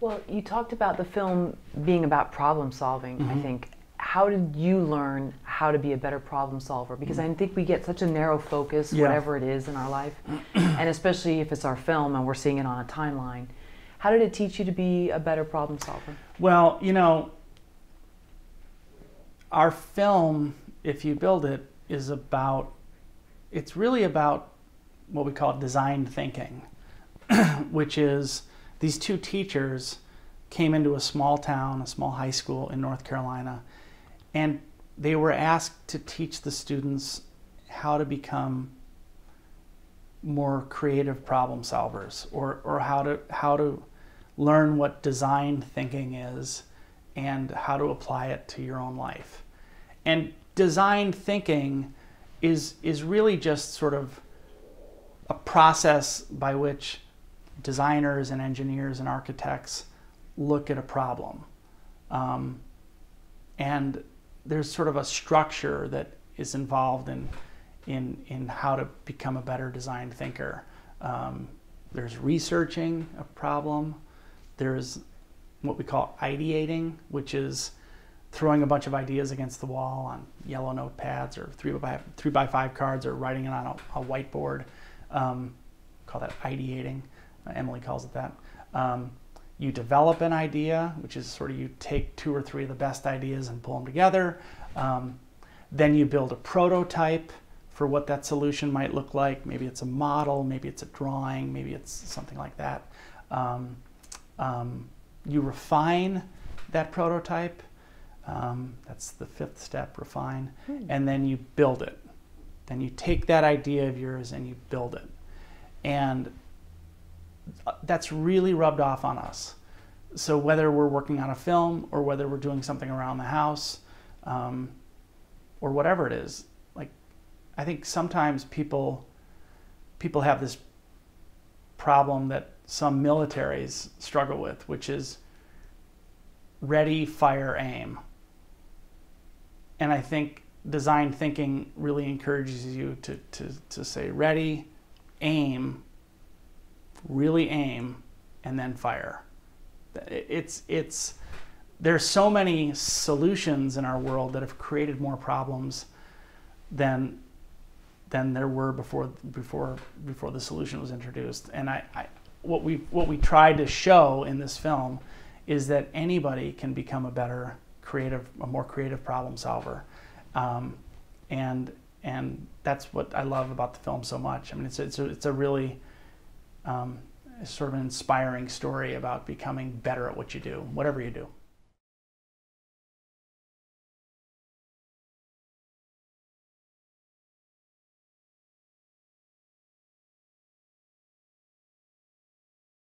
Well, you talked about the film being about problem solving, mm-hmm. I think. How did you learn how to be a better problem solver? Because I think we get such a narrow focus, yeah. whatever it is in our life, and especially if it's our film and we're seeing it on a timeline. How did it teach you to be a better problem solver? Well, you know, our film, if you build it, is about, it's really about what we call design thinking, which is these two teachers came into a small town, a small high school in North Carolina, and they were asked to teach the students how to become more creative problem solvers or, or how to how to learn what design thinking is and how to apply it to your own life. And design thinking is is really just sort of a process by which designers and engineers and architects look at a problem. Um, and there's sort of a structure that is involved in, in, in how to become a better design thinker. Um, there's researching a problem. There's what we call ideating, which is throwing a bunch of ideas against the wall on yellow notepads or three by, three by five cards or writing it on a, a whiteboard. Um, call that ideating. Emily calls it that. Um, you develop an idea, which is sort of you take two or three of the best ideas and pull them together. Um, then you build a prototype for what that solution might look like. Maybe it's a model, maybe it's a drawing, maybe it's something like that. Um, um, you refine that prototype. Um, that's the fifth step, refine. Hmm. And then you build it. Then you take that idea of yours and you build it. And that's really rubbed off on us. So whether we're working on a film or whether we're doing something around the house um, or whatever it is, like I think sometimes people people have this problem that some militaries struggle with, which is ready, fire, aim. And I think design thinking really encourages you to, to, to say ready, aim, really aim, and then fire. It's it's there's so many solutions in our world that have created more problems than than there were before before before the solution was introduced. And I, I what we what we tried to show in this film is that anybody can become a better creative, a more creative problem solver, um, and and that's what I love about the film so much. I mean, it's it's a, it's a really um, sort of an inspiring story about becoming better at what you do, whatever you do.